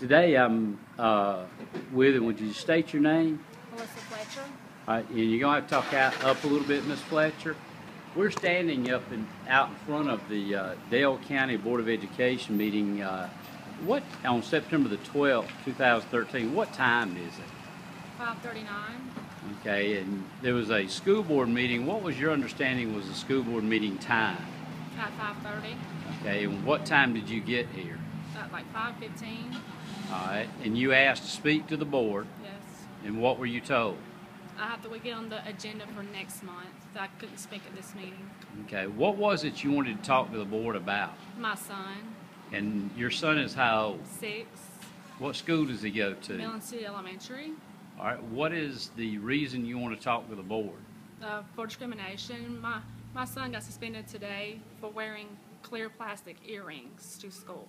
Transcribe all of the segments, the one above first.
Today I'm uh, with, and would you state your name? Melissa Fletcher. All right, and you're gonna have to talk out, up a little bit, Ms. Fletcher. We're standing up in, out in front of the uh, Dale County Board of Education meeting, uh, what, on September the twelfth, two thousand thirteen, what time is it? 539. Okay, and there was a school board meeting, what was your understanding was the school board meeting time? At 530. Okay, and what time did you get here? At like 515. All right, and you asked to speak to the board, Yes. and what were you told? I have to get on the agenda for next month. I couldn't speak at this meeting. Okay, what was it you wanted to talk to the board about? My son, And your son is how old? six, What school does he go to? Midland City Elementary, All right, what is the reason you want to talk to the board? uh, for discrimination. My, my son got suspended today for wearing clear plastic earrings to school.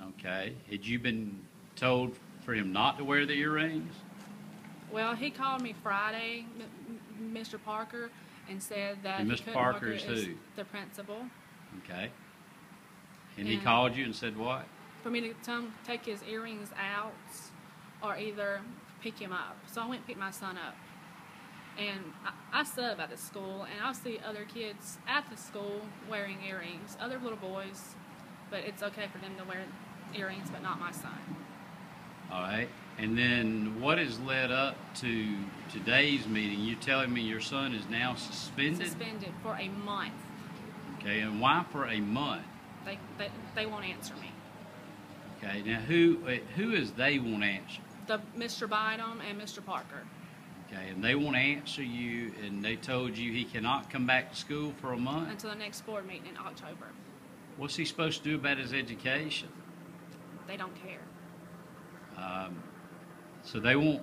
Okay, had you been told for him not to wear the earrings? Well, he called me Friday, M- Mr. Parker, and said that And Mr. Parker is who? the principal. Okay. And he called you and said what? for me to tell him take his earrings out or either pick him up. So I went and picked my son up. And I, I sub at the school, and I'll see other kids at the school wearing earrings, other little boys, but it's okay for them to wear earrings, but not my son. All right, and then what has led up to today's meeting? You're telling me your son is now suspended? Suspended for a month. Okay, and why for a month? They, they, they won't answer me. Okay, now who, uh, who is they won't answer? The Mr. Bynum and Mr. Parker. Okay, and they won't answer you, and they told you he cannot come back to school for a month? until the next board meeting in October. What's he supposed to do about his education? They don't care. Um, so they won't,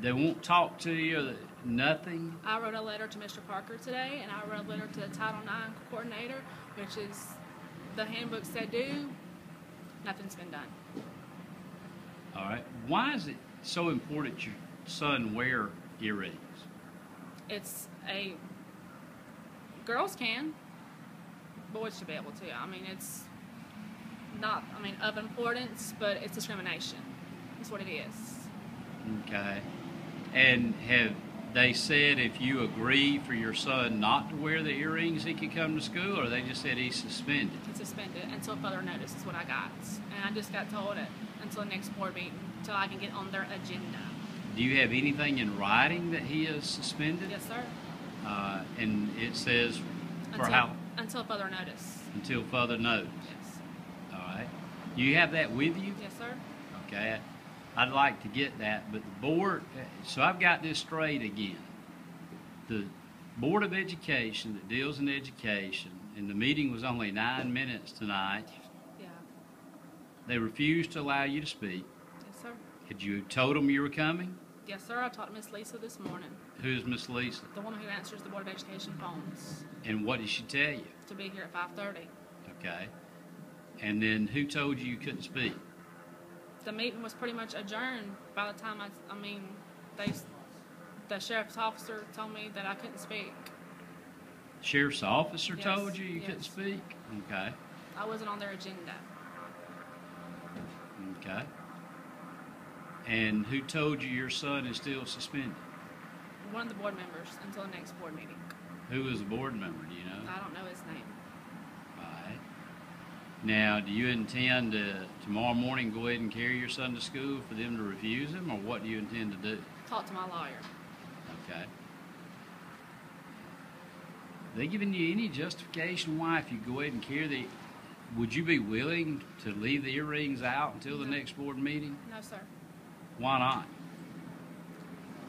they won't talk to you, nothing? I wrote a letter to Mr. Parker today, and I wrote a letter to the Title IX coordinator, which is the handbook said do. Nothing's been done. All right, why is it so important your son wear earrings? It's a girls can, boys should be able to. I mean, it's not. I mean, of importance, but it's discrimination. That's what it is. Okay, and have they said if you agree for your son not to wear the earrings, he can come to school, or they just said he's suspended? It's suspended until further notice is what I got, and I just got told it until the next board meeting, until I can get on their agenda. Do you have anything in writing that he is suspended? Yes, sir. Uh, and it says for Until, how until further notice. until further notice. Yes. You have that with you? Yes, sir. Okay. I'd like to get that, but the board. So I've got this straight again. The Board of Education that deals in education, and the meeting was only nine minutes tonight. Yeah. They refused to allow you to speak. Yes, sir. Had you told them you were coming? Yes, sir. I talked to Miss Lisa this morning, Who's Miss Lisa? the woman who answers the Board of Education phones, And what did she tell you? to be here at 5:30. Okay. And then who told you you couldn't speak? The meeting was pretty much adjourned by the time I. I mean, they, the sheriff's officer told me that I couldn't speak. Sheriff's officer Yes, told you you couldn't yes. speak? Okay. I wasn't on their agenda. Okay. And who told you your son is still suspended? One of the board members until the next board meeting. Who is a board member? Do you know? I don't know his name. Now, do you intend to tomorrow morning go ahead and carry your son to school for them to refuse him, or what do you intend to do? Talk to my lawyer. Okay. They giving you any justification why, if you go ahead and carry the, would you be willing to leave the earrings out until the No. next board meeting? No, sir. Why not?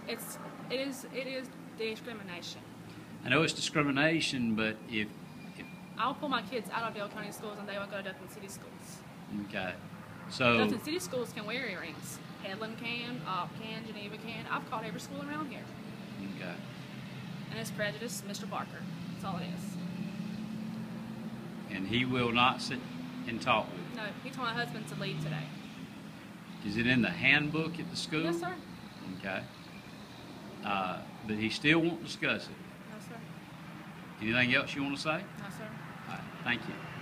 It's it is it is discrimination. I know it's discrimination, but if I'll pull my kids out of Dale County schools and they will go to Dothan City schools. okay, so Dothan City schools can wear earrings. Headland can, Opp can, Geneva can. I've called every school around here. okay, And it's prejudice, Mr. Parker. That's all it is. and he will not sit and talk with No, he told my husband to leave today. Is it in the handbook at the school? Yes, sir. Okay. Uh, but he still won't discuss it. No, sir. Anything else you want to say? No, sir. Thank you.